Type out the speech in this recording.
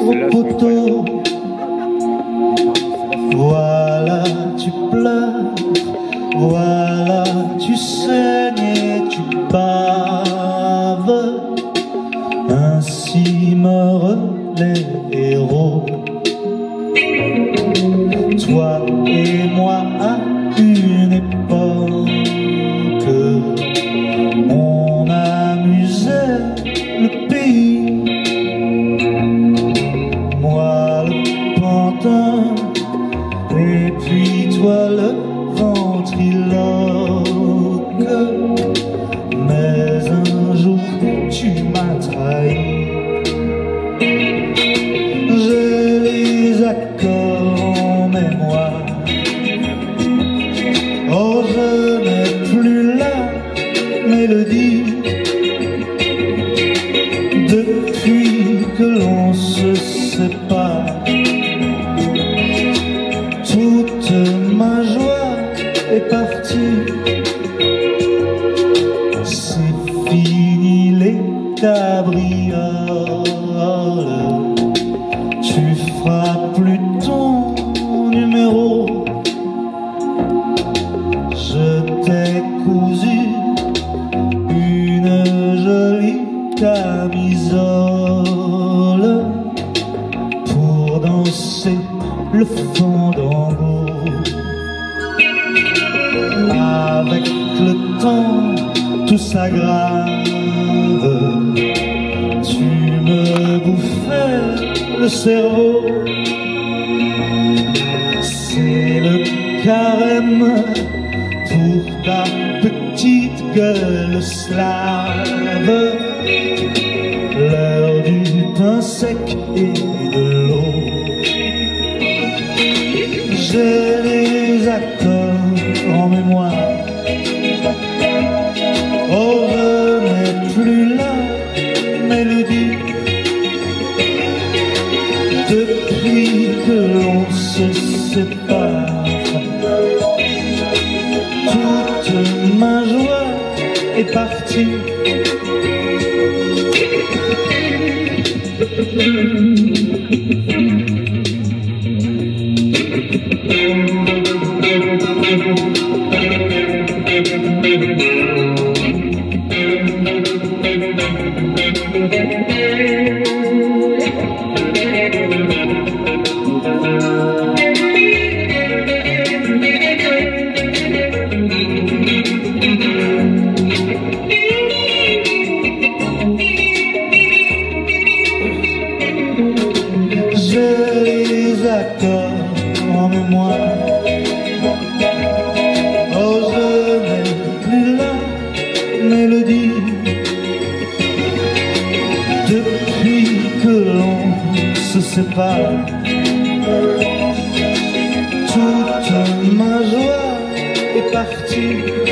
au poteau. Voilà, tu pleures, voilà, tu saignes Ainsi meurent les héros. Toi et moi accords en mémoire. Oh, je n'ai plus la mélodie depuis que l'on se sépare. Toute ma joie est partie. C'est fini les cabrioles. Tu feras plus ton numéro. Je t'ai cousu une jolie camisole pour danser le fandango. Avec le temps, tout s'aggrave. Le cerveau. C'est le carême pour ta petite gueule slave. L'heure du pain sec et de l'eau. J'ai les accords en mémoire. Oh, je plus la mélodie. Se sépare, toute ma joie est partie. Les accords en mémoire. Oh, je n'ai plus la mélodie. Depuis que l'on se sépare, toute ma joie est partie.